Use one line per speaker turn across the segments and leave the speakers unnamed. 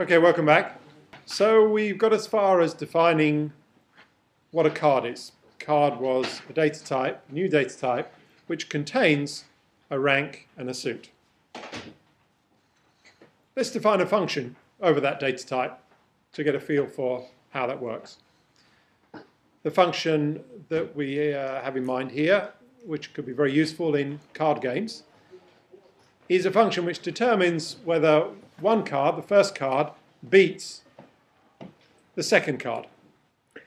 Okay, welcome back. So we've got as far as defining what a card is. Card was a data type, new data type, which contains a rank and a suit. Let's define a function over that data type to get a feel for how that works. The function that we uh, have in mind here, which could be very useful in card games, is a function which determines whether one card, the first card, beats the second card.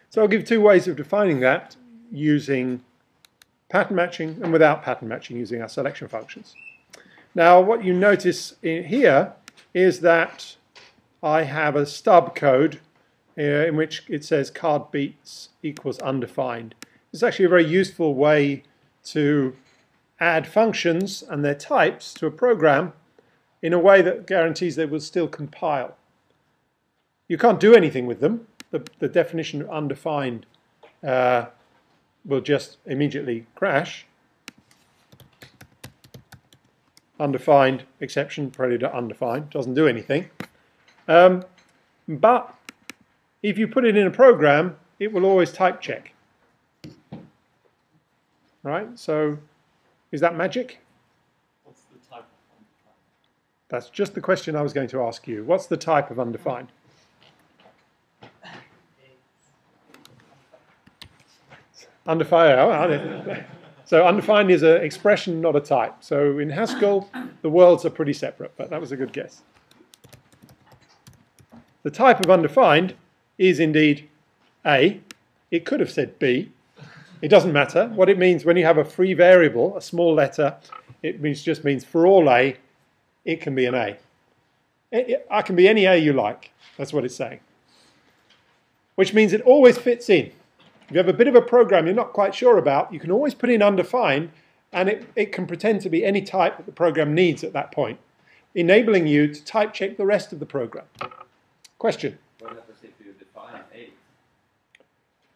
So I'll give two ways of defining that using pattern matching and without pattern matching using our selection functions. Now what you notice here is that I have a stub code uh, in which it says card beats equals undefined. It's actually a very useful way to add functions and their types to a program in a way that guarantees they will still compile. You can't do anything with them. The, the definition of undefined uh, will just immediately crash. Undefined, exception, prelude undefined, doesn't do anything. Um, but if you put it in a program, it will always type check. Right, so is that magic?
What's the type of undefined?
That's just the question I was going to ask you. What's the type of undefined? Undefined. oh, So undefined is an expression, not a type. So in Haskell, the worlds are pretty separate, but that was a good guess. The type of undefined is indeed A. It could have said B. It doesn't matter. What it means when you have a free variable, a small letter, it means, just means for all A, it can be an A. It, it, I can be any A you like. That's what it's saying. Which means it always fits in. If you have a bit of a program you're not quite sure about, you can always put in undefined and it, it can pretend to be any type that the program needs at that point, enabling you to type check the rest of the program. Question?
What happens if you define A?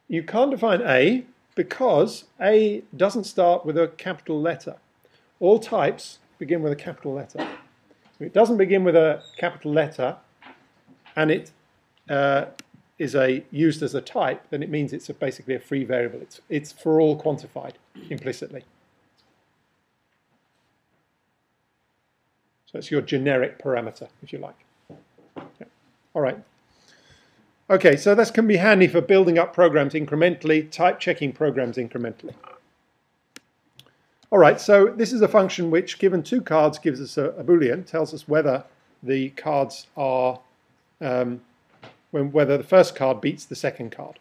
You can't define A because A doesn't start with a capital letter. All types begin with a capital letter. If it doesn't begin with a capital letter and it uh, is a used as a type, then it means it's a, basically a free variable. It's, it's for all quantified implicitly. So it's your generic parameter, if you like. Yeah. All right. Okay, so this can be handy for building up programs incrementally, type checking programs incrementally. All right, so this is a function which, given two cards, gives us a, a Boolean, tells us whether the cards are um, when, whether the first card beats the second card.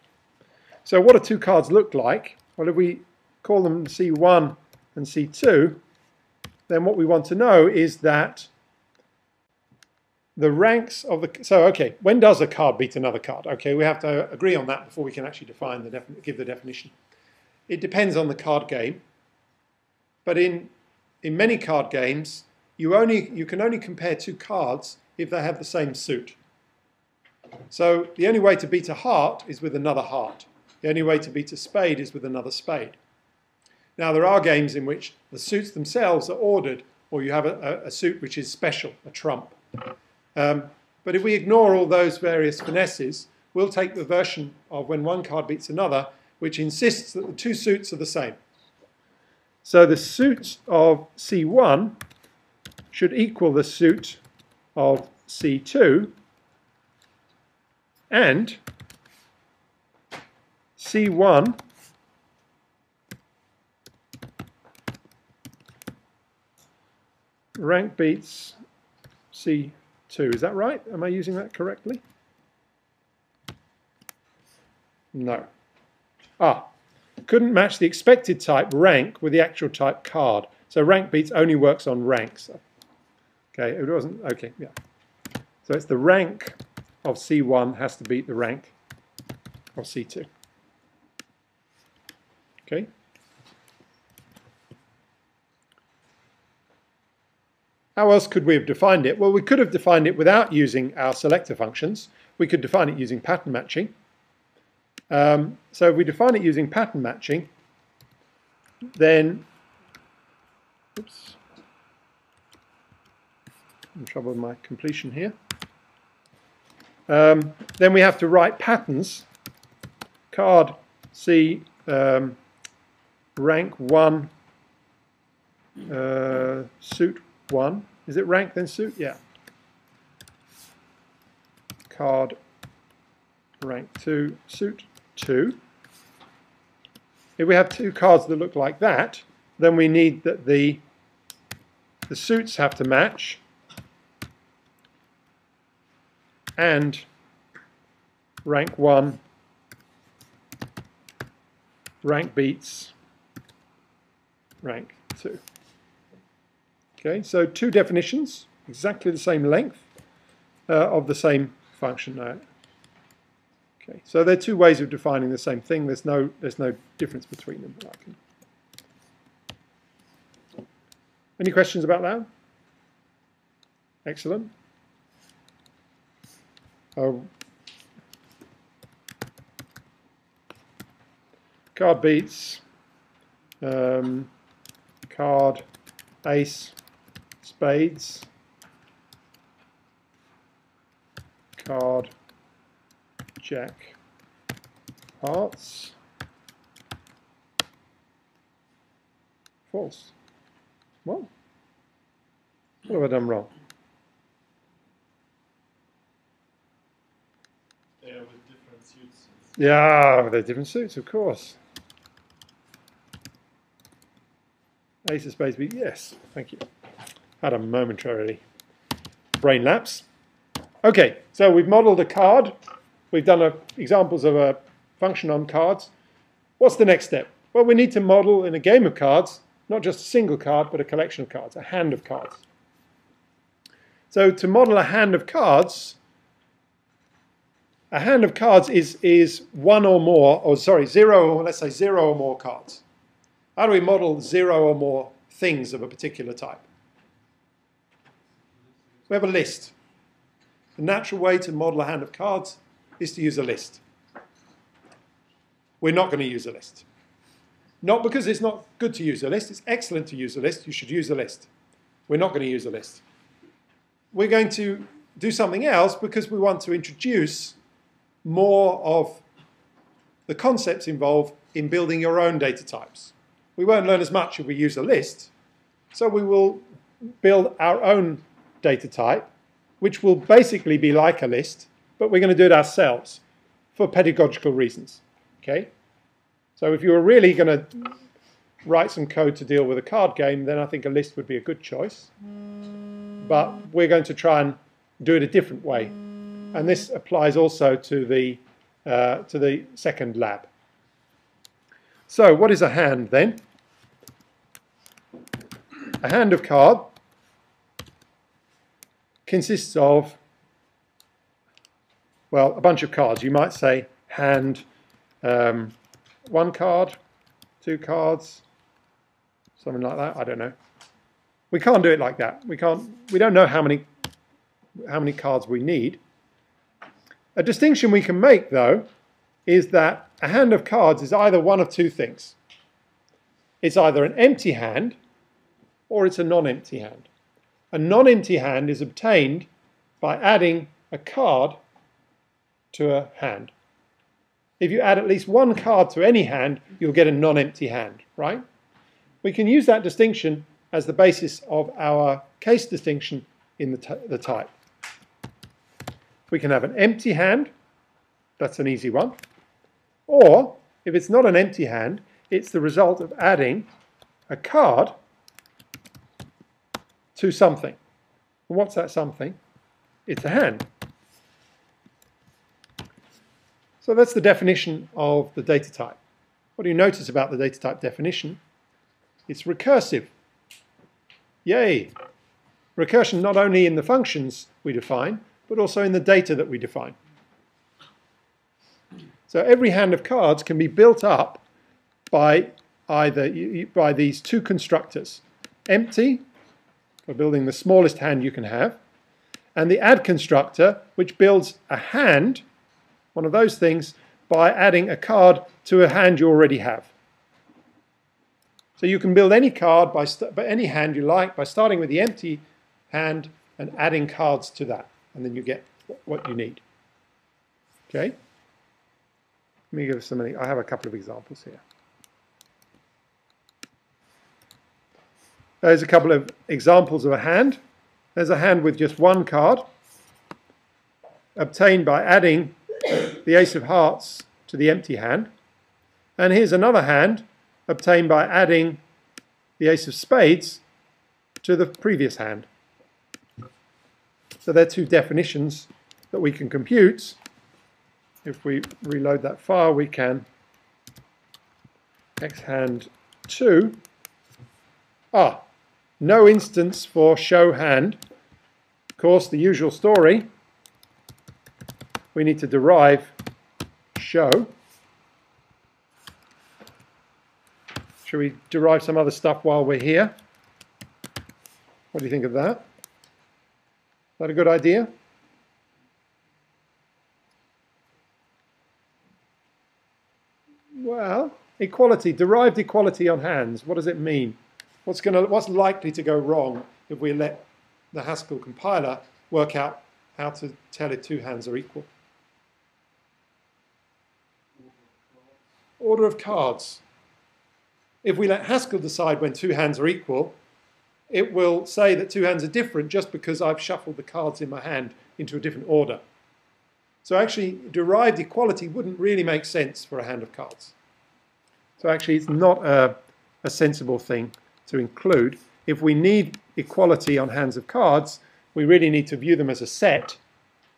So what do two cards look like? Well, if we call them C1 and C2, then what we want to know is that the ranks of the... So, okay, when does a card beat another card? Okay, we have to agree on that before we can actually define the give the definition. It depends on the card game, but in, in many card games, you, only, you can only compare two cards if they have the same suit. So the only way to beat a heart is with another heart. The only way to beat a spade is with another spade. Now there are games in which the suits themselves are ordered or you have a, a suit which is special, a trump. Um, but if we ignore all those various finesses, we'll take the version of when one card beats another, which insists that the two suits are the same. So the suit of C1 should equal the suit of C2, and C1 rank beats C2. Is that right? Am I using that correctly? No. Ah, couldn't match the expected type rank with the actual type card. So rank beats only works on ranks. Okay, it wasn't, okay, yeah. So it's the rank of C1 has to beat the rank of C2. Okay? How else could we have defined it? Well, we could have defined it without using our selector functions. We could define it using pattern matching. Um, so if we define it using pattern matching, then, oops, I'm in trouble with my completion here. Um, then we have to write patterns. Card C um, rank 1, uh, suit 1. Is it rank then suit? Yeah. Card rank 2, suit 2. If we have two cards that look like that, then we need that the, the suits have to match and rank 1 rank beats rank 2. Okay, so two definitions, exactly the same length uh, of the same function. Now. Okay, so there are two ways of defining the same thing. There's no there's no difference between them. Any questions about that? Excellent. Oh. Card beats. Um, card ace spades. Card jack hearts. False. What? What have I done wrong?
They are with different suits.
Yeah, they're different suits, of course. Ace of spades, yes, thank you. Had a momentarily brain lapse. Okay, so we've modelled a card. We've done a, examples of a function on cards. What's the next step? Well, we need to model in a game of cards, not just a single card, but a collection of cards, a hand of cards. So to model a hand of cards, a hand of cards is, is one or more, or sorry, zero, or let's say zero or more cards. How do we model zero or more things of a particular type? We have a list. The natural way to model a hand of cards is to use a list. We're not going to use a list. Not because it's not good to use a list, it's excellent to use a list, you should use a list. We're not going to use a list. We're going to do something else because we want to introduce more of the concepts involved in building your own data types. We won't learn as much if we use a list, so we will build our own data type, which will basically be like a list, but we're going to do it ourselves for pedagogical reasons. Okay? So if you were really going to write some code to deal with a card game, then I think a list would be a good choice. But we're going to try and do it a different way. And this applies also to the, uh, to the second lab. So what is a hand then? A hand of card consists of, well, a bunch of cards. You might say hand um, one card, two cards, something like that. I don't know. We can't do it like that. We can't. We don't know how many how many cards we need. A distinction we can make, though, is that a hand of cards is either one of two things. It's either an empty hand or it's a non-empty hand. A non-empty hand is obtained by adding a card to a hand. If you add at least one card to any hand, you'll get a non-empty hand, right? We can use that distinction as the basis of our case distinction in the, the type. We can have an empty hand, that's an easy one, or if it's not an empty hand, it's the result of adding a card to something. And what's that something? It's a hand. So that's the definition of the data type. What do you notice about the data type definition? It's recursive. Yay! Recursion not only in the functions we define, but also in the data that we define. So every hand of cards can be built up by either by these two constructors, empty for building the smallest hand you can have, and the add constructor, which builds a hand, one of those things, by adding a card to a hand you already have. So you can build any card by, by any hand you like by starting with the empty hand and adding cards to that, and then you get what you need. Okay. Let me give some. I have a couple of examples here. There's a couple of examples of a hand. There's a hand with just one card, obtained by adding the ace of hearts to the empty hand. And here's another hand, obtained by adding the ace of spades to the previous hand. So they're two definitions that we can compute. If we reload that file, we can x hand 2. Ah, no instance for show hand. Of course, the usual story. We need to derive show. Should we derive some other stuff while we're here? What do you think of that? Is that a good idea? Well, equality, derived equality on hands. What does it mean? What's, gonna, what's likely to go wrong if we let the Haskell compiler work out how to tell if two hands are equal? Order of cards. If we let Haskell decide when two hands are equal, it will say that two hands are different just because I've shuffled the cards in my hand into a different order. So actually, derived equality wouldn't really make sense for a hand of cards. So actually, it's not a, a sensible thing to include. If we need equality on hands of cards, we really need to view them as a set.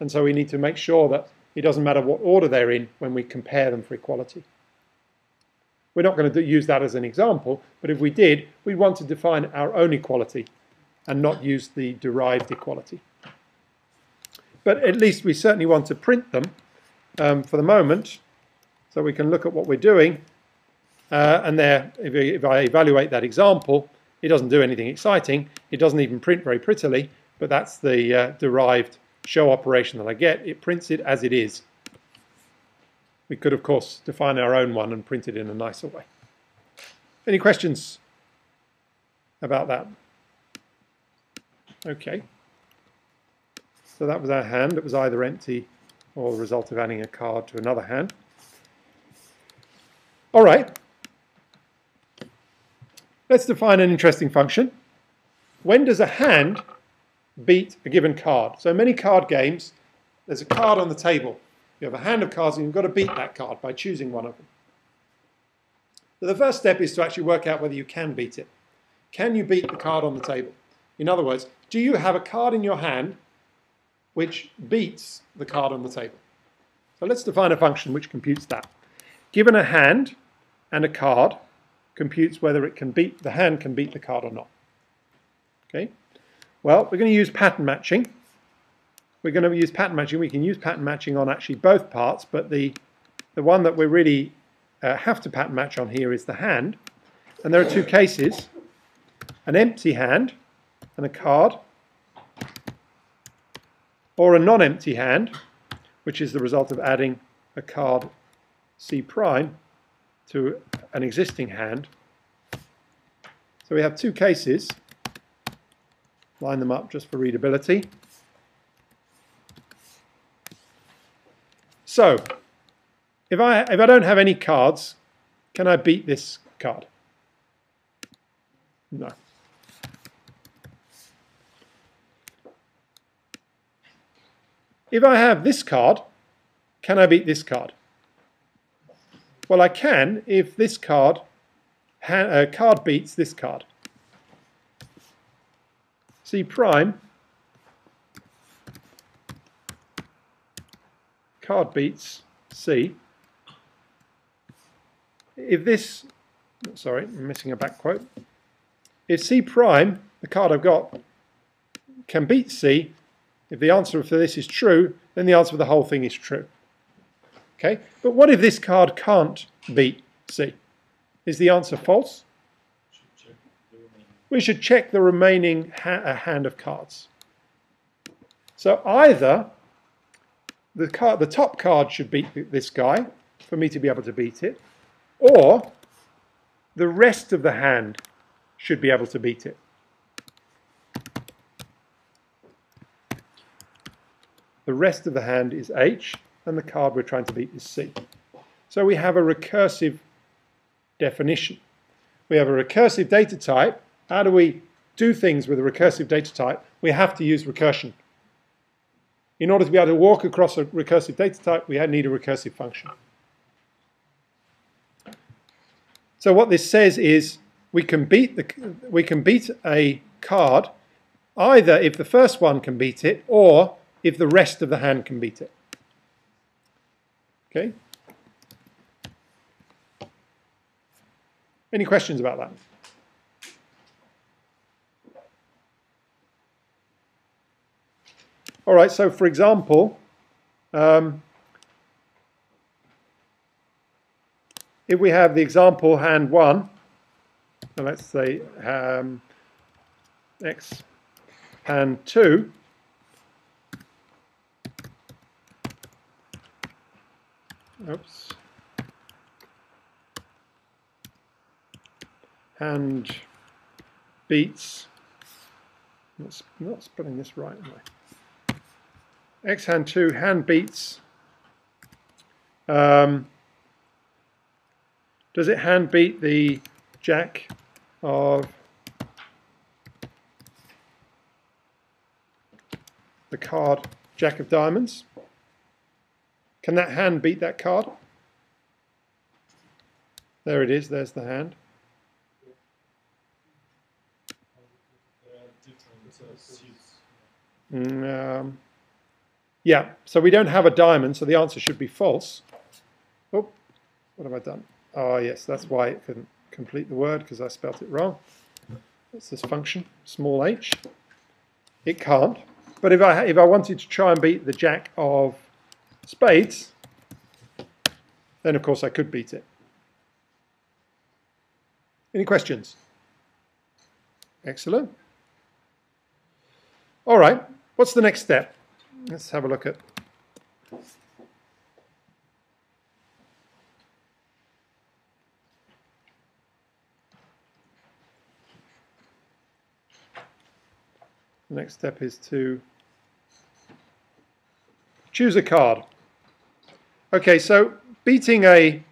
And so we need to make sure that it doesn't matter what order they're in when we compare them for equality. We're not going to use that as an example, but if we did, we'd want to define our own equality and not use the derived equality. But at least we certainly want to print them um, for the moment, so we can look at what we're doing uh, and there, if, if I evaluate that example, it doesn't do anything exciting. It doesn't even print very prettily, but that's the uh, derived show operation that I get. It prints it as it is. We could, of course, define our own one and print it in a nicer way. Any questions about that? Okay. So that was our hand. It was either empty or the result of adding a card to another hand. All right. Let's define an interesting function. When does a hand beat a given card? So many card games, there's a card on the table. You have a hand of cards and you've got to beat that card by choosing one of them. So the first step is to actually work out whether you can beat it. Can you beat the card on the table? In other words, do you have a card in your hand which beats the card on the table? So let's define a function which computes that. Given a hand and a card, computes whether it can beat the hand can beat the card or not. Okay. Well, we're going to use pattern matching. We're going to use pattern matching. We can use pattern matching on actually both parts, but the the one that we really uh, have to pattern match on here is the hand. And there are two cases: an empty hand and a card, or a non-empty hand, which is the result of adding a card C prime to an existing hand. So we have two cases. Line them up just for readability. So, if I, if I don't have any cards, can I beat this card? No. If I have this card, can I beat this card? Well, I can if this card uh, card beats this card. C prime card beats C. If this, sorry, I'm missing a back quote. If C prime, the card I've got, can beat C, if the answer for this is true, then the answer for the whole thing is true. Okay, but what if this card can't beat C? Is the answer false? We should check the remaining ha uh, hand of cards. So either the, card, the top card should beat this guy for me to be able to beat it, or the rest of the hand should be able to beat it. The rest of the hand is H, and the card we're trying to beat is C. So we have a recursive definition. We have a recursive data type. How do we do things with a recursive data type? We have to use recursion. In order to be able to walk across a recursive data type, we need a recursive function. So what this says is we can beat the we can beat a card either if the first one can beat it or if the rest of the hand can beat it. Okay? Any questions about that? All right, so for example, um, if we have the example hand one, so let's say um, x hand two, oops, hand beats, not, not spelling this right, am I? X hand two, hand beats, um, does it hand beat the jack of the card jack of diamonds? Can that hand beat that card? There it is, there's the hand. Mm, um, yeah, so we don't have a diamond, so the answer should be false. Oh, what have I done? Oh yes, that's why it couldn't complete the word because I spelt it wrong. That's this function, small h. It can't. But if I if I wanted to try and beat the jack of spades, then of course I could beat it. Any questions? Excellent. All right, what's the next step? Let's have a look at The next step is to choose a card. Okay, so beating a...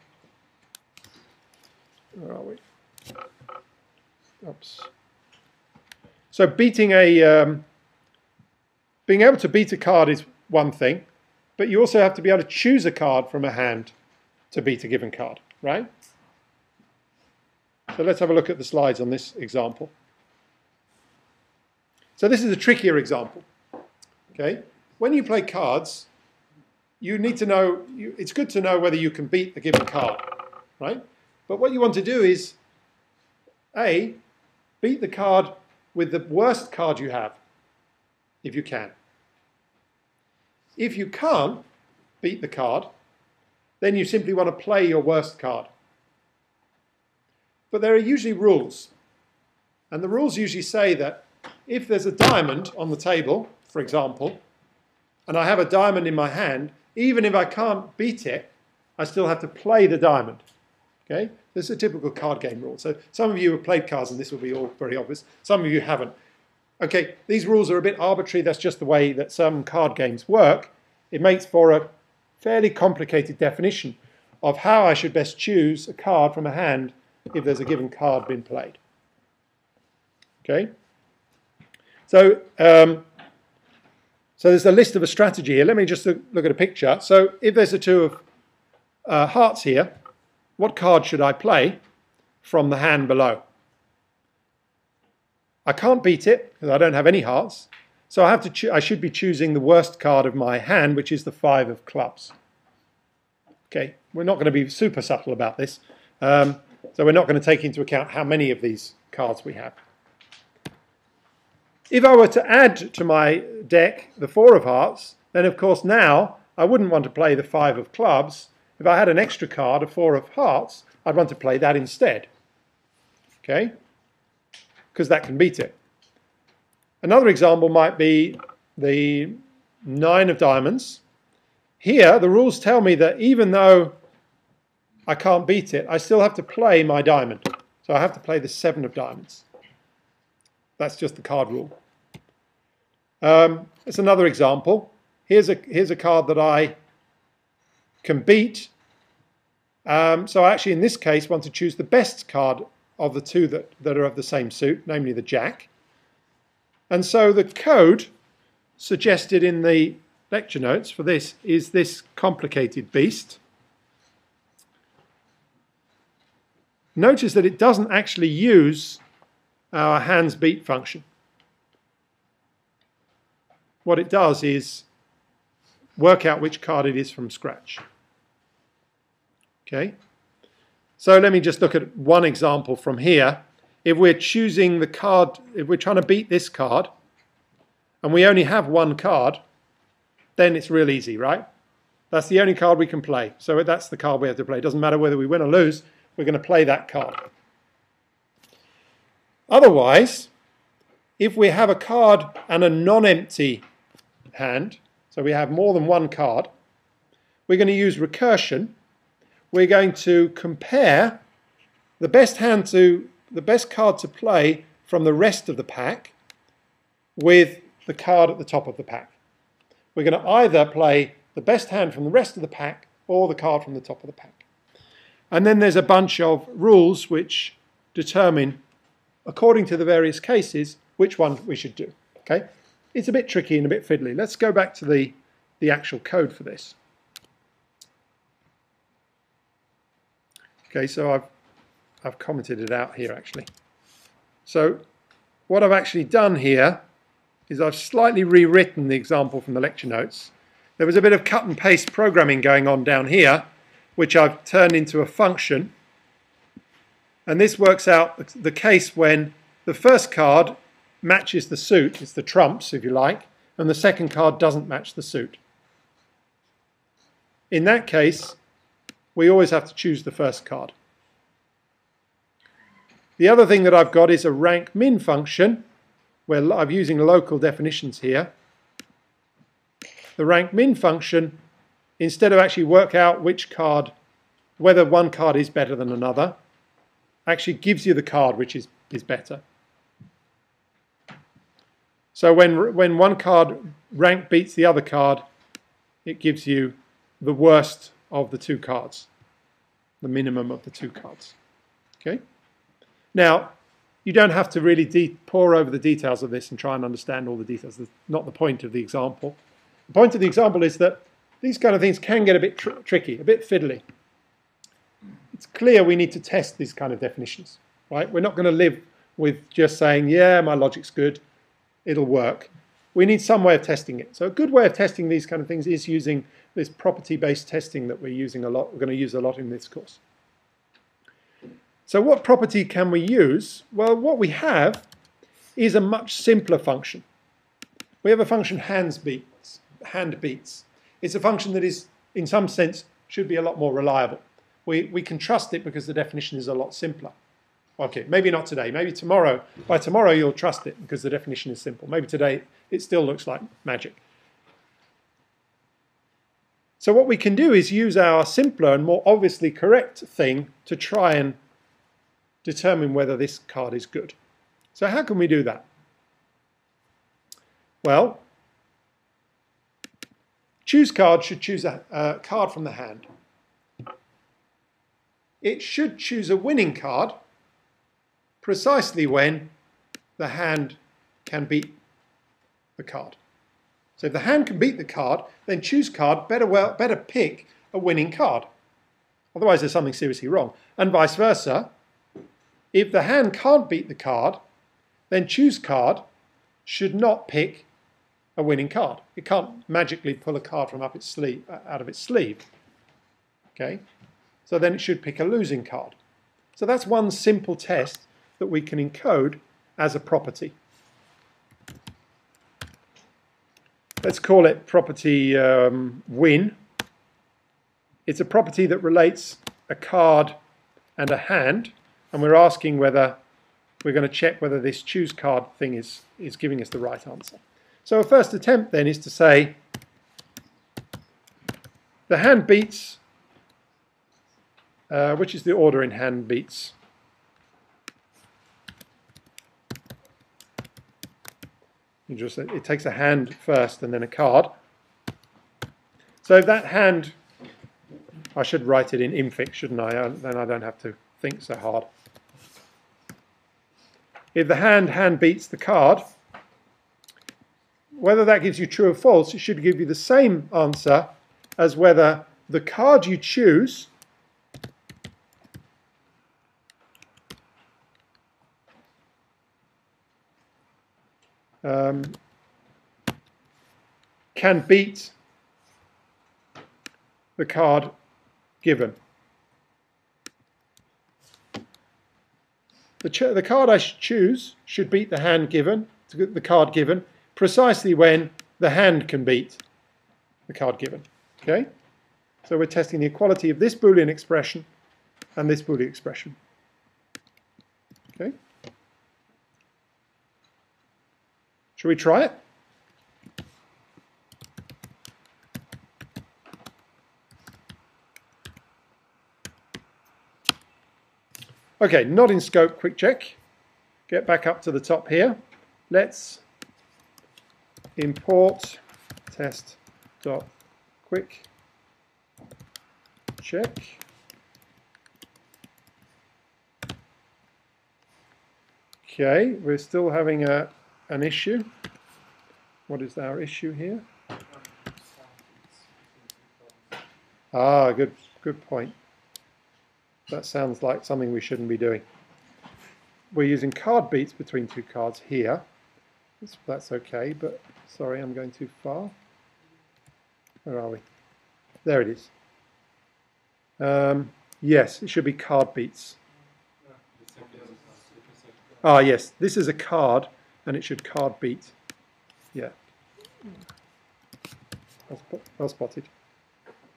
Where are we? Oops. So beating a... Um, being able to beat a card is one thing, but you also have to be able to choose a card from a hand to beat a given card, right? So let's have a look at the slides on this example. So this is a trickier example. Okay, when you play cards, you need to know. You, it's good to know whether you can beat a given card, right? But what you want to do is, a, beat the card with the worst card you have, if you can. If you can't beat the card, then you simply want to play your worst card. But there are usually rules. And the rules usually say that if there's a diamond on the table, for example, and I have a diamond in my hand, even if I can't beat it, I still have to play the diamond. Okay, this is a typical card game rule. So some of you have played cards, and this will be all very obvious. Some of you haven't. Okay, these rules are a bit arbitrary. That's just the way that some card games work. It makes for a fairly complicated definition of how I should best choose a card from a hand if there's a given card being played. Okay. So, um, so there's a list of a strategy here. Let me just look, at a picture. So if there's a two of uh, hearts here, what card should I play from the hand below? I can't beat it because I don't have any hearts. So I have to. I should be choosing the worst card of my hand, which is the five of clubs. Okay, we're not going to be super subtle about this. Um, so we're not going to take into account how many of these cards we have. If I were to add to my deck the four of hearts, then of course now I wouldn't want to play the five of clubs. If I had an extra card, a four of hearts, I'd want to play that instead. Okay? Because that can beat it. Another example might be the nine of diamonds. Here, the rules tell me that even though I can't beat it, I still have to play my diamond. So I have to play the seven of diamonds. That's just the card rule. Um, it's another example. Here's a, here's a card that I can beat. Um, so I actually, in this case, want to choose the best card of the two that, that are of the same suit, namely the jack. And so the code suggested in the lecture notes for this is this complicated beast. Notice that it doesn't actually use our hands beat function. What it does is work out which card it is from scratch. Okay, so let me just look at one example from here. If we're choosing the card, if we're trying to beat this card, and we only have one card, then it's real easy, right? That's the only card we can play. So that's the card we have to play. It doesn't matter whether we win or lose, we're going to play that card. Otherwise, if we have a card and a non-empty hand, so we have more than one card, we're going to use recursion. We're going to compare the best hand to the best card to play from the rest of the pack with the card at the top of the pack. We're going to either play the best hand from the rest of the pack or the card from the top of the pack. And then there's a bunch of rules which determine, according to the various cases, which one we should do. Okay, It's a bit tricky and a bit fiddly. Let's go back to the, the actual code for this. Okay, so I've, I've commented it out here actually. So what I've actually done here is I've slightly rewritten the example from the lecture notes. There was a bit of cut and paste programming going on down here, which I've turned into a function. And this works out the case when the first card matches the suit, it's the trumps if you like, and the second card doesn't match the suit. In that case, we always have to choose the first card. The other thing that I've got is a rank min function, where I'm using local definitions here, the rank min function, instead of actually work out which card, whether one card is better than another, actually gives you the card which is, is better. So when, when one card rank beats the other card, it gives you the worst of the two cards, the minimum of the two cards. Okay. Now, you don't have to really pore over the details of this and try and understand all the details. That's not the point of the example. The point of the example is that these kind of things can get a bit tr tricky, a bit fiddly. It's clear we need to test these kind of definitions, right? We're not going to live with just saying, yeah, my logic's good, it'll work. We need some way of testing it. So a good way of testing these kind of things is using this property-based testing that we're using a lot, we're going to use a lot in this course. So what property can we use? Well, what we have is a much simpler function. We have a function hands beats, hand beats. It's a function that is, in some sense, should be a lot more reliable. We, we can trust it because the definition is a lot simpler. Okay, maybe not today. Maybe tomorrow. By tomorrow, you'll trust it because the definition is simple. Maybe today, it still looks like magic. So what we can do is use our simpler and more obviously correct thing to try and determine whether this card is good. So how can we do that? Well, choose card should choose a, a card from the hand. It should choose a winning card precisely when the hand can beat the card. So if the hand can beat the card, then choose card, better, well, better pick a winning card. Otherwise there's something seriously wrong. And vice versa, if the hand can't beat the card, then choose card should not pick a winning card. It can't magically pull a card from up its sleeve, uh, out of its sleeve. Okay, so then it should pick a losing card. So that's one simple test that we can encode as a property. Let's call it property um, win. It's a property that relates a card and a hand and we're asking whether we're going to check whether this choose card thing is, is giving us the right answer. So a first attempt then is to say the hand beats, uh, which is the order in hand beats. You just, it takes a hand first and then a card. So that hand I should write it in infix, shouldn't I? Uh, Then I don't have to think so hard. If the hand hand beats the card, whether that gives you true or false, it should give you the same answer as whether the card you choose um, can beat the card given. The, the card I should choose should beat the hand given, the card given, precisely when the hand can beat the card given. Okay? So we're testing the equality of this Boolean expression and this Boolean expression. Okay? Shall we try it? Okay, not in scope, quick check. Get back up to the top here. Let's import test dot quick check. Okay, we're still having a, an issue. What is our issue here? Ah, good, good point. That sounds like something we shouldn't be doing. We're using card beats between two cards here. That's, okay, but sorry, I'm going too far. Where are we? There it is. Um, yes, it should be card beats. Ah, yes, this is a card, and it should card beat. Yeah. Well, spot- well spotted.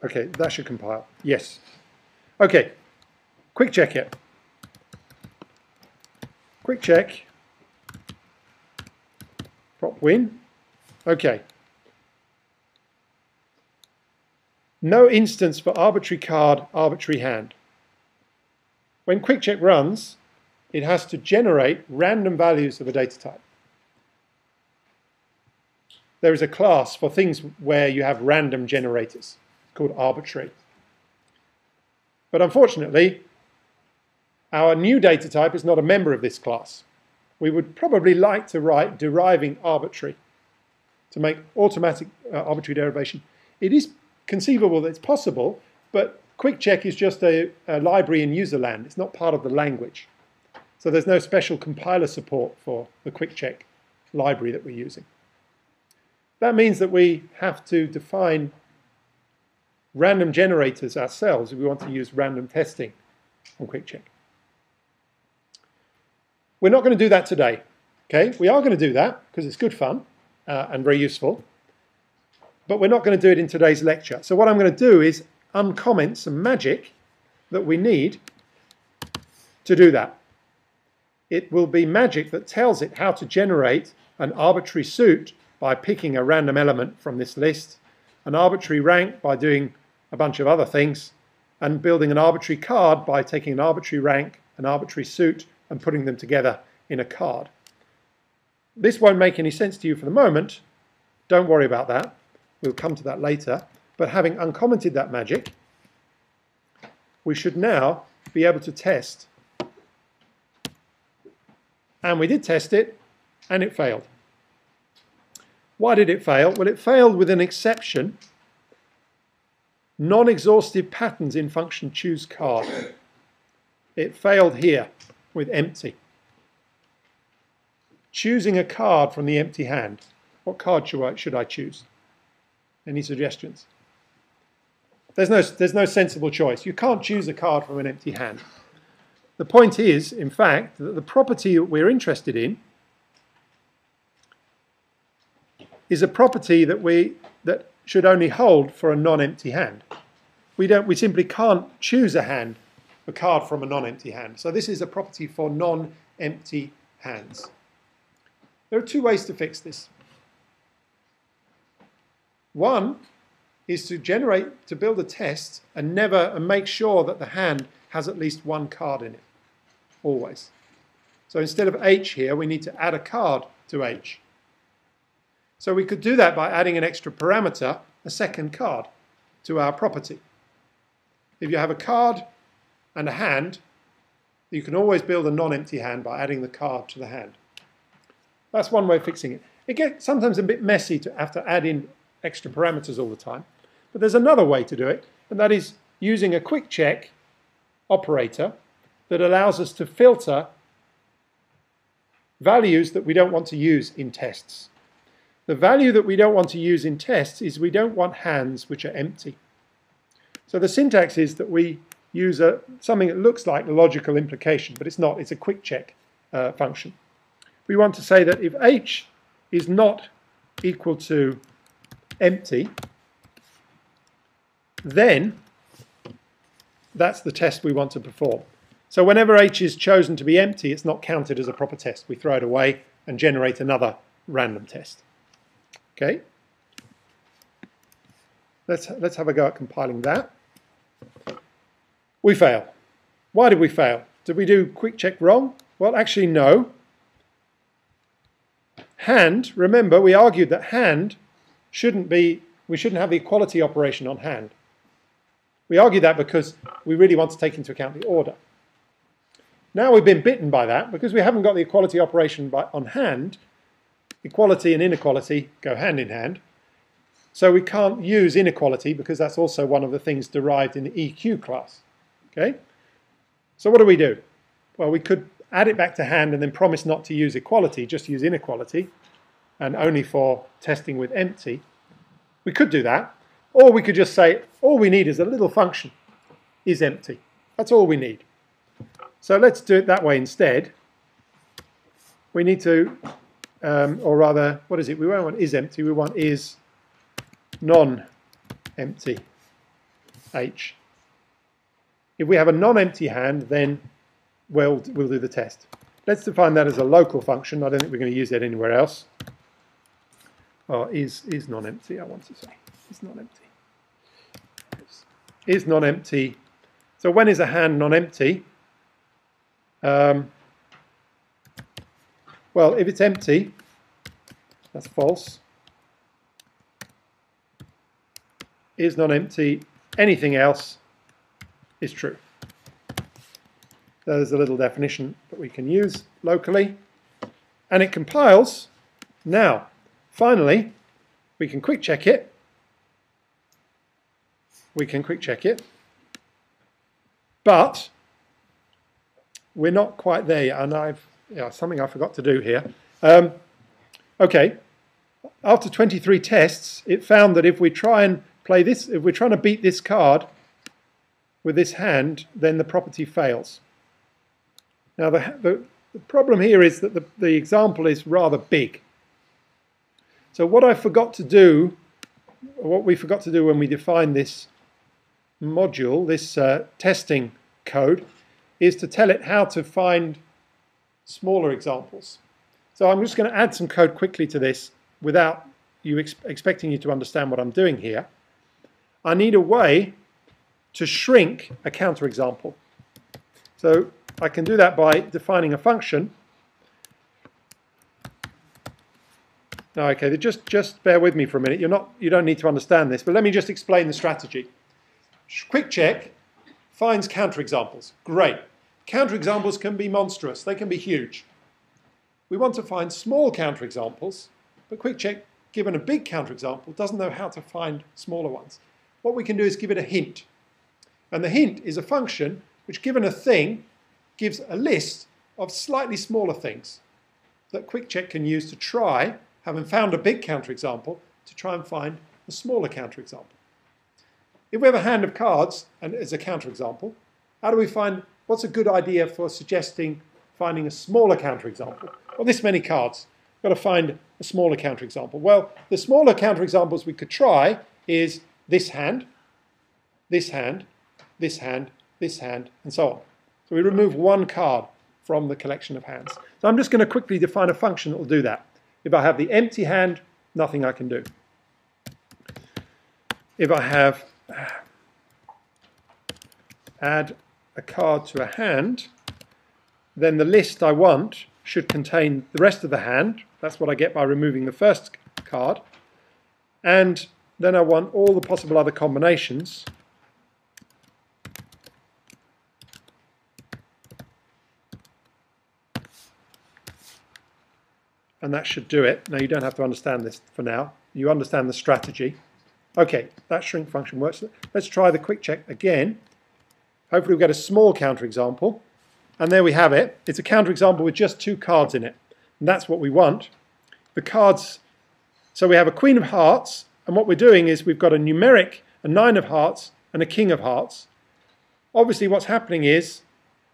Okay, that should compile. Yes. Okay, quick check it. Quick check. Prop win. Okay. No instance for arbitrary card, arbitrary hand. When quick check runs, it has to generate random values of a data type. There is a class for things where you have random generators called arbitrary. But unfortunately, our new data type is not a member of this class. We would probably like to write deriving arbitrary to make automatic uh, arbitrary derivation. It is conceivable that it's possible, but QuickCheck is just a, a library in userland. It's not part of the language. So there's no special compiler support for the QuickCheck library that we're using. That means that we have to define random generators ourselves if we want to use random testing on quick check. We're not going to do that today. Okay, we are going to do that because it's good fun uh, and very useful, but we're not going to do it in today's lecture. So what I'm going to do is uncomment some magic that we need to do that. It will be magic that tells it how to generate an arbitrary suit by picking a random element from this list, an arbitrary rank by doing a bunch of other things, and building an arbitrary card by taking an arbitrary rank, an arbitrary suit, and putting them together in a card. This won't make any sense to you for the moment. Don't worry about that. We'll come to that later. But having uncommented that magic, we should now be able to test. And we did test it, and it failed. Why did it fail? Well, it failed with an exception. Non-exhaustive patterns in function choose card. It failed here with empty. Choosing a card from the empty hand. What card should I, choose? Any suggestions? There's no, there's no sensible choice. You can't choose a card from an empty hand. The point is, in fact, that the property that we're interested in is a property that we that should only hold for a non-empty hand. We don't we simply can't choose a hand, a card from a non-empty hand. So this is a property for non-empty hands. There are two ways to fix this. One is to generate to build a test and never and make sure that the hand has at least one card in it. Always. So instead of H here, we need to add a card to H. So we could do that by adding an extra parameter, a second card, to our property. if you have a card and a hand, you can always build a non-empty hand by adding the card to the hand. That's one way of fixing it. It gets sometimes a bit messy to have to add in extra parameters all the time. But there's another way to do it, and that is using a quick check operator that allows us to filter values that we don't want to use in tests. The value that we don't want to use in tests is we don't want hands which are empty. So the syntax is that we use a, something that looks like a logical implication, but it's not. It's a quick check uh, function. We want to say that if h is not equal to empty, then that's the test we want to perform. So whenever h is chosen to be empty, it's not counted as a proper test. We throw it away and generate another random test. Okay? Let's, let's have a go at compiling that. We fail. Why did we fail? Did we do quick check wrong? Well, actually, no. Hand, remember, we argued that hand shouldn't be, we shouldn't have the equality operation on hand. We argue that because we really want to take into account the order. Now we've been bitten by that because we haven't got the equality operation by, on hand. Equality and inequality go hand in hand. So we can't use inequality because that's also one of the things derived in the EQ class. Okay? So what do we do? Well, we could add it back to hand and then promise not to use equality, just use inequality, and only for testing with empty. We could do that. Or we could just say, all we need is a little function is empty. That's all we need. So let's do it that way instead. We need to, um, or rather, what is it? We won't want is empty, we want is non-empty h. If we have a non-empty hand, then we'll, we'll do the test. Let's define that as a local function. I don't think we're going to use that anywhere else. Oh, is, is non-empty, I want to say. Is non-empty. Is non-empty. So when is a hand non-empty? Um, well, if it's empty, that's false. Is not empty. Anything else is true. There's a little definition that we can use locally. And it compiles. Now, finally, we can quick check it. We can quick check it. But we're not quite there yet, and I've yeah, something I forgot to do here. Um, okay, after 23 tests, it found that if we try and play this, if we're trying to beat this card with this hand, then the property fails. Now the, the, the problem here is that the, the example is rather big. So what I forgot to do, what we forgot to do when we defined this module, this uh, testing code, is to tell it how to find smaller examples. So I'm just going to add some code quickly to this without you ex expecting you to understand what I'm doing here. I need a way to shrink a counterexample. So I can do that by defining a function. Okay, just, just bear with me for a minute. You're not, you don't need to understand this, but let me just explain the strategy. Quick check finds counterexamples. Great. Counterexamples can be monstrous, they can be huge. We want to find small counterexamples, but QuickCheck, given a big counterexample, doesn't know how to find smaller ones. What we can do is give it a hint. And the hint is a function which, given a thing, gives a list of slightly smaller things that QuickCheck can use to try, having found a big counterexample, to try and find a smaller counterexample. If we have a hand of cards, and as a counterexample, how do we find what's a good idea for suggesting finding a smaller counterexample? Well, this many cards. We've got to find a smaller counterexample. Well, the smaller counterexamples we could try is this hand, this hand, this hand, this hand, and so on. So we remove one card from the collection of hands. So I'm just going to quickly define a function that will do that. If I have the empty hand, nothing I can do. If I have add a card to a hand, then the list I want should contain the rest of the hand. That's what I get by removing the first card. And then I want all the possible other combinations. And that should do it. Now you don't have to understand this for now. You understand the strategy. Okay, that shrink function works. Let's try the quick check again. Hopefully we'll get a small counterexample. And there we have it. It's a counterexample with just two cards in it. And that's what we want. The cards, so we have a queen of hearts. And what we're doing is we've got a numeric, a nine of hearts, and a king of hearts. Obviously what's happening is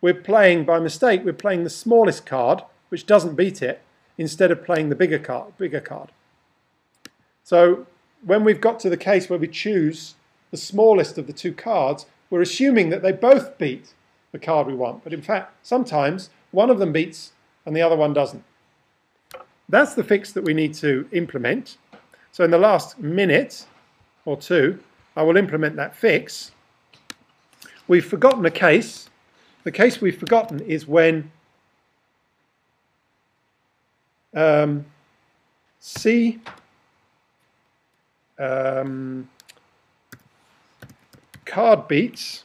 we're playing, by mistake, we're playing the smallest card, which doesn't beat it, instead of playing the bigger card. Bigger card. So when we've got to the case where we choose the smallest of the two cards, we're assuming that they both beat the card we want. But in fact, sometimes one of them beats and the other one doesn't. That's the fix that we need to implement. So in the last minute or two, I will implement that fix. We've forgotten a case. The case we've forgotten is when um, C um, card beats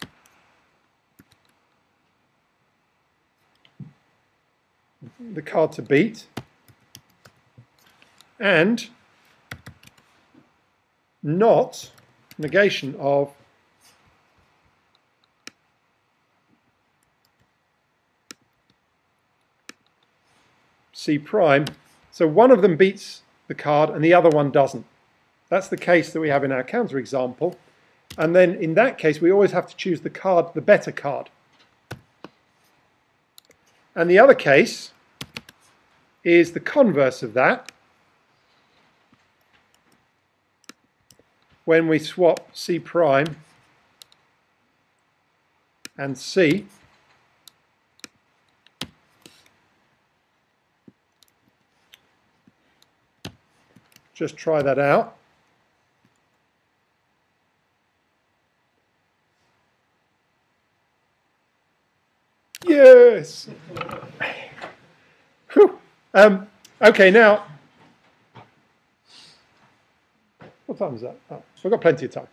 the card to beat and not negation of C prime. So one of them beats the card and the other one doesn't. That's the case that we have in our counterexample. And then in that case, we always have to choose the card, the better card. And the other case is the converse of that. When we swap C prime and C, just try that out. Yes. um, okay, now, what time is that? Oh, we've got plenty of time.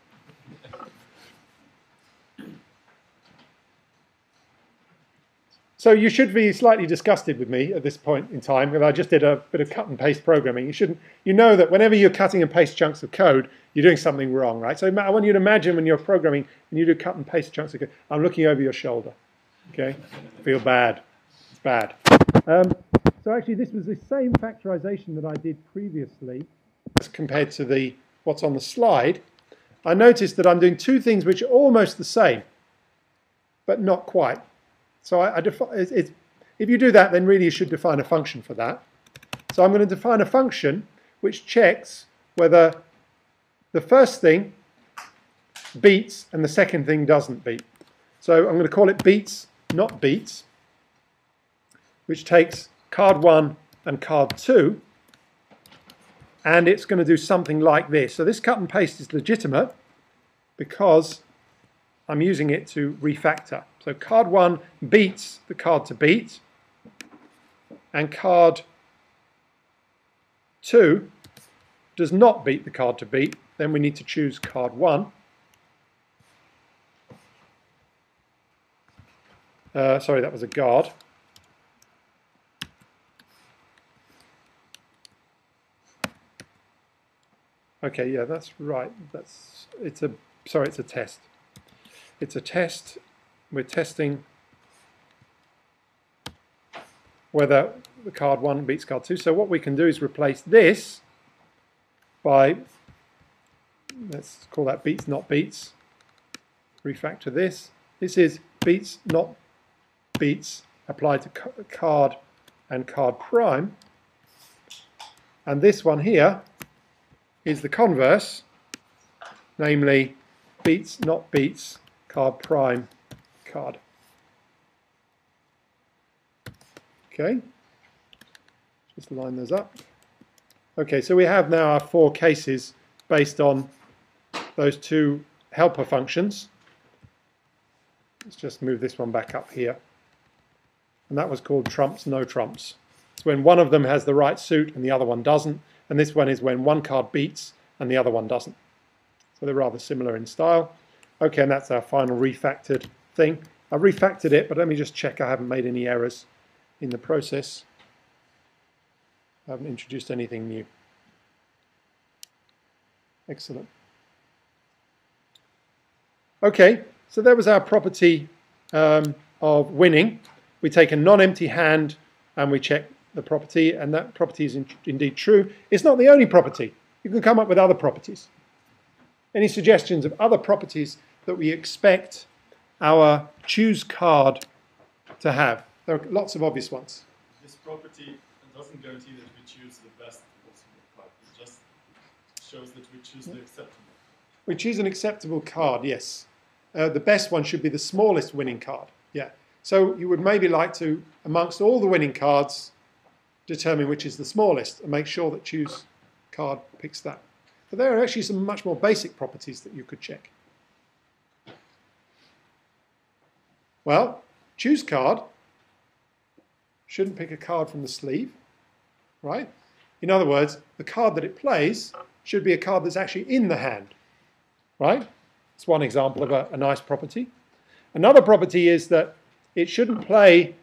So you should be slightly disgusted with me at this point in time, because I just did a bit of cut and paste programming. You shouldn't. You know that whenever you're cutting and paste chunks of code, you're doing something wrong, right? So I want you to imagine when you're programming and you do cut and paste chunks of code, I'm looking over your shoulder. Okay, feel bad. It's bad. Um, so actually, this was the same factorization that I did previously, As compared to the what's on the slide. I noticed that I'm doing two things which are almost the same, but not quite. So I, I it's, it's, if you do that, then really you should define a function for that. So I'm going to define a function which checks whether the first thing beats and the second thing doesn't beat. So I'm going to call it beats not beats, which takes card 1 and card 2, and it's going to do something like this. So this cut and paste is legitimate because I'm using it to refactor. So card 1 beats the card to beat, and card 2 does not beat the card to beat. Then we need to choose card 1 Uh, sorry, that was a guard. Okay, yeah, that's right. That's it's a sorry, it's a test. It's a test. We're testing whether the card one beats card two. So what we can do is replace this by let's call that beats not beats. Refactor this. This is beats not beats applied to card and card prime. And this one here is the converse, namely beats, not beats, card prime, card. Okay, just line those up. Okay, so we have now our four cases based on those two helper functions. Let's just move this one back up here and that was called trumps, no trumps. It's when one of them has the right suit and the other one doesn't, and this one is when one card beats and the other one doesn't. So they're rather similar in style. Okay, and that's our final refactored thing. I've refactored it, but let me just check I haven't made any errors in the process. I haven't introduced anything new. Excellent. Okay, so there was our property um, of winning. We take a non-empty hand and we check the property, and that property is in, indeed true. It's not the only property. You can come up with other properties. Any suggestions of other properties that we expect our choose card to have? There are lots of obvious ones.
This property doesn't guarantee that we choose the best possible card. It just shows that we choose the acceptable.
We choose an acceptable card, yes. Uh, the best one should be the smallest winning card. Yeah. So you would maybe like to, amongst all the winning cards, determine which is the smallest and make sure that choose card picks that. But there are actually some much more basic properties that you could check. Well, choose card shouldn't pick a card from the sleeve, right? In other words, the card that it plays should be a card that's actually in the hand, right? It's one example of a, a nice property. Another property is that it shouldn't play,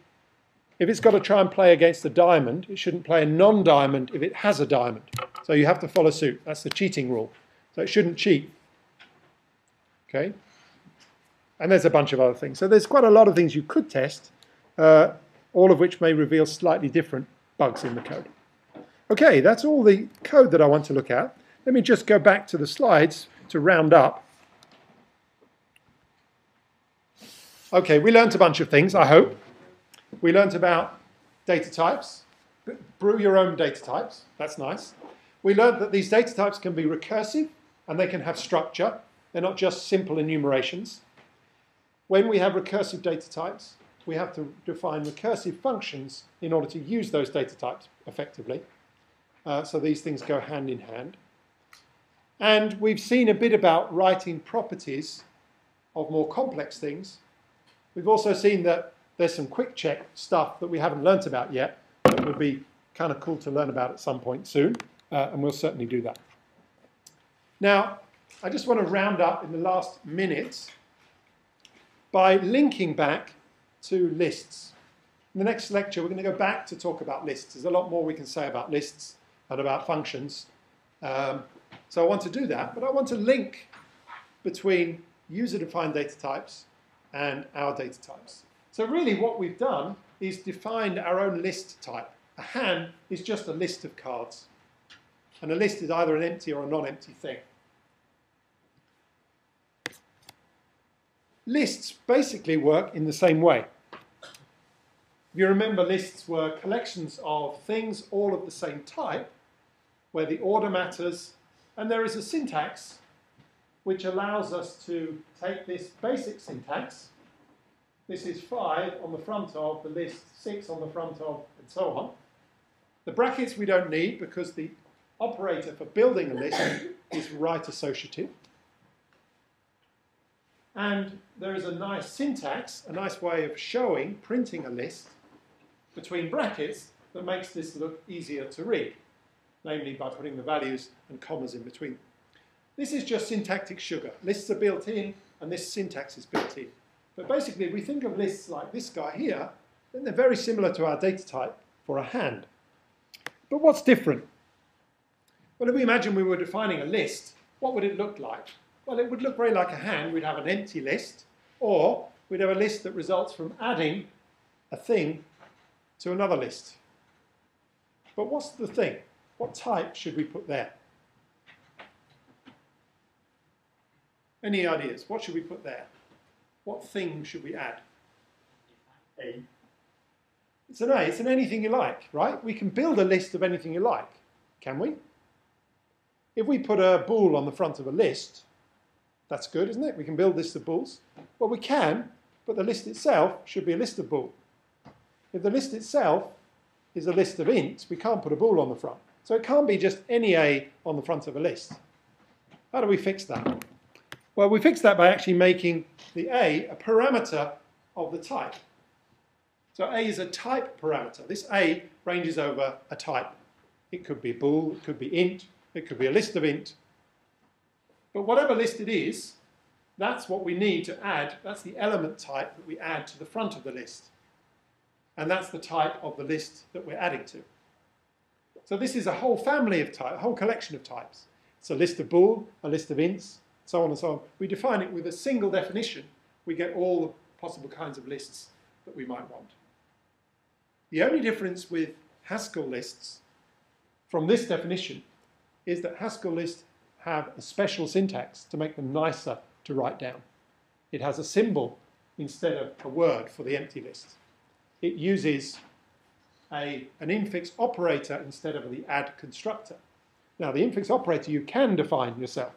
if it's got to try and play against a diamond, it shouldn't play a non-diamond if it has a diamond. So you have to follow suit. That's the cheating rule. So it shouldn't cheat. Okay? And there's a bunch of other things. So there's quite a lot of things you could test, uh, all of which may reveal slightly different bugs in the code. Okay, that's all the code that I want to look at. Let me just go back to the slides to round up. Okay, we learnt a bunch of things, I hope. We learnt about data types. Brew your own data types. That's nice. We learned that these data types can be recursive and they can have structure. They're not just simple enumerations. When we have recursive data types, we have to define recursive functions in order to use those data types effectively. Uh, so these things go hand in hand. And we've seen a bit about writing properties of more complex things. We've also seen that there's some quick check stuff that we haven't learnt about yet that would be kind of cool to learn about at some point soon, uh, and we'll certainly do that. Now, I just want to round up in the last minutes by linking back to lists. In the next lecture, we're going to go back to talk about lists. There's a lot more we can say about lists and about functions. Um, so I want to do that, but I want to link between user-defined data types and our data types. So really what we've done is defined our own list type. A hand is just a list of cards. And a list is either an empty or a non-empty thing. Lists basically work in the same way. If you remember, lists were collections of things all of the same type, where the order matters, and there is a syntax which allows us to take this basic syntax, this is 5 on the front of the list, 6 on the front of, and so on. The brackets we don't need because the operator for building a list is right associative. And there is a nice syntax, a nice way of showing, printing a list between brackets that makes this look easier to read, namely by putting the values and commas in between. This is just syntactic sugar. Lists are built in, and this syntax is built in. But basically, if we think of lists like this guy here, then they're very similar to our data type for a hand. But what's different? Well, if we imagine we were defining a list, what would it look like? Well, it would look very like a hand. We'd have an empty list, or we'd have a list that results from adding a thing to another list. But what's the thing? What type should we put there? Any ideas? What should we put there? What thing should we add?
A.
It's an A. It's an anything you like, right? We can build a list of anything you like, can we? If we put a bool on the front of a list, that's good, isn't it? We can build a list of bools. Well, we can, but the list itself should be a list of bool. If the list itself is a list of ints, we can't put a bool on the front. So it can't be just any A on the front of a list. How do we fix that? Well, we fix that by actually making the A a parameter of the type. So A is a type parameter. This A ranges over a type. It could be bool, it could be int, it could be a list of int, but whatever list it is, that's what we need to add. That's the element type that we add to the front of the list. And that's the type of the list that we're adding to. So this is a whole family of types, a whole collection of types. It's a list of bool, a list of ints, so on and so on. We define it with a single definition. We get all the possible kinds of lists that we might want. The only difference with Haskell lists from this definition is that Haskell lists have a special syntax to make them nicer to write down. It has a symbol instead of a word for the empty list. It uses a, an infix operator instead of the add constructor. Now, the infix operator you can define yourself.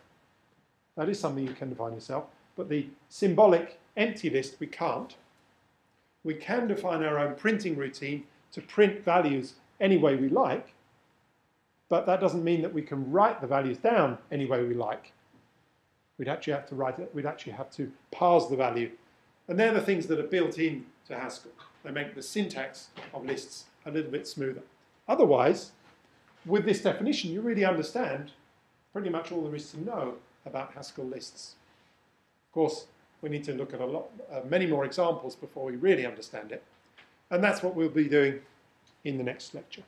That is something you can define yourself, but the symbolic empty list we can't. We can define our own printing routine to print values any way we like, but that doesn't mean that we can write the values down any way we like. We'd actually have to write it, we'd actually have to parse the value. And they're the things that are built in to Haskell. They make the syntax of lists a little bit smoother. Otherwise, with this definition, you really understand pretty much all there is to know about Haskell lists. Of course, we need to look at a lot, uh, many more examples before we really understand it. And that's what we'll be doing in the next lecture.